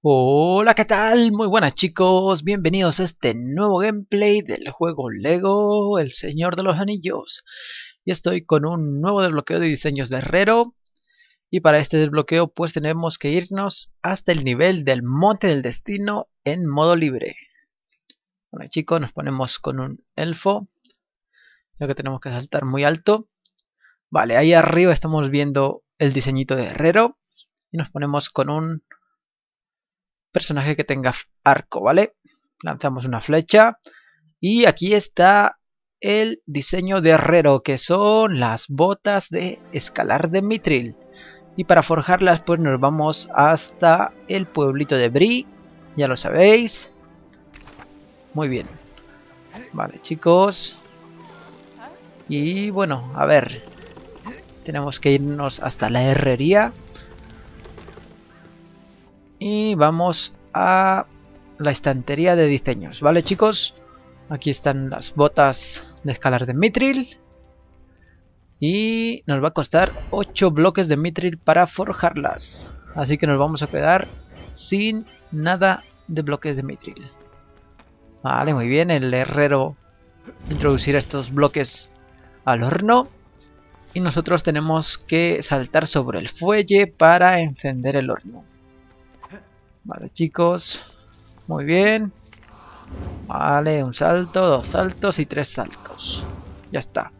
Hola, ¿qué tal? Muy buenas chicos, bienvenidos a este nuevo gameplay del juego LEGO El Señor de los Anillos. Y estoy con un nuevo desbloqueo de diseños de herrero. Y para este desbloqueo pues tenemos que irnos hasta el nivel del Monte del Destino en modo libre. Bueno chicos, nos ponemos con un elfo, ya que tenemos que saltar muy alto. Vale, ahí arriba estamos viendo el diseñito de herrero. Y nos ponemos con un personaje que tenga arco, ¿vale? Lanzamos una flecha y aquí está el diseño de herrero que son las botas de escalar de mitril. Y para forjarlas pues nos vamos hasta el pueblito de Bri, ya lo sabéis. Muy bien. Vale chicos. Y bueno, a ver. Tenemos que irnos hasta la herrería. Y vamos a la estantería de diseños, ¿vale chicos? Aquí están las botas de escalar de mitril. Y nos va a costar 8 bloques de mitril para forjarlas. Así que nos vamos a quedar sin nada de bloques de mitril. Vale, muy bien. El herrero introducirá estos bloques al horno. Y nosotros tenemos que saltar sobre el fuelle para encender el horno. Vale, chicos. Muy bien. Vale, un salto, dos saltos y tres saltos. Ya está.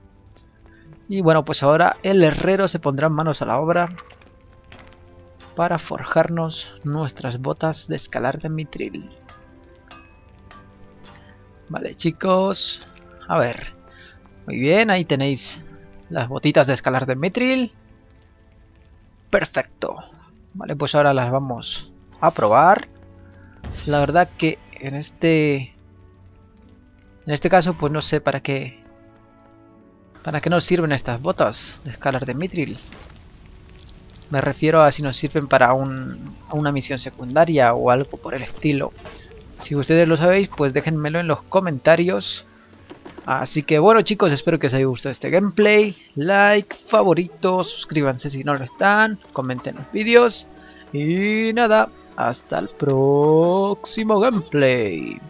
Y bueno, pues ahora el herrero se pondrá manos a la obra para forjarnos nuestras botas de escalar de mitril. Vale, chicos. A ver. Muy bien, ahí tenéis las botitas de escalar de mitril. Perfecto. Vale, pues ahora las vamos a probar. La verdad que en este en este caso pues no sé para qué para qué nos sirven estas botas de escalar de mitril. Me refiero a si nos sirven para un, una misión secundaria o algo por el estilo. Si ustedes lo sabéis, pues déjenmelo en los comentarios. Así que bueno chicos, espero que os haya gustado este gameplay. Like, favorito, suscríbanse si no lo están, comenten los vídeos. Y nada, hasta el próximo gameplay.